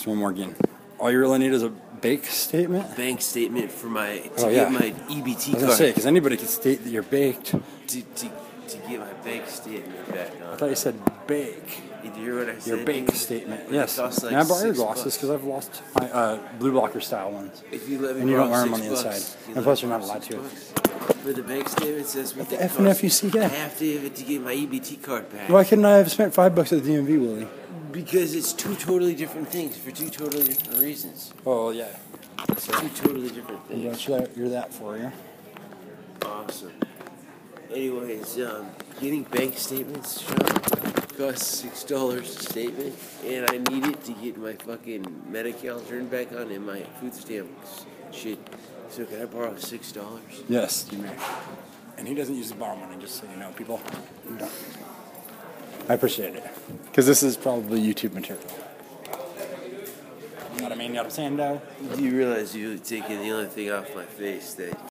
Just one more again. All you really need is a bank statement. Bank statement for my to Oh, yeah. get my EBT I was card. say because anybody can state that you're baked. to, to, to get my bank statement back I thought you said bake. Did you hear what I said? Your bank statement. It Yes. costs like May I borrow your glasses because I've lost my uh, blue blocker style ones. If you let me And you don't wear them on the bucks, inside. And plus you're not allowed to. For the bank statement says what the they F and. F you see I have to have it to get my EBT card back. Why couldn't I have spent five bucks at the DMV, Willi? Because it's two totally different things for two totally different reasons. Oh yeah. Two totally different You things. got you're that for you. Awesome. Anyways, um, getting bank statements, Shawn, costs six dollars a statement, and I need it to get my fucking Medi-Cal turned back on and my food stamps shit. So can I borrow six dollars? Yes, you may. And he doesn't use the borrow money, just so you know, people. He don't. I appreciate it. Because this is probably YouTube material. You know what I mean? You know what I'm saying, though? Do you realize you're taking the only thing off my face that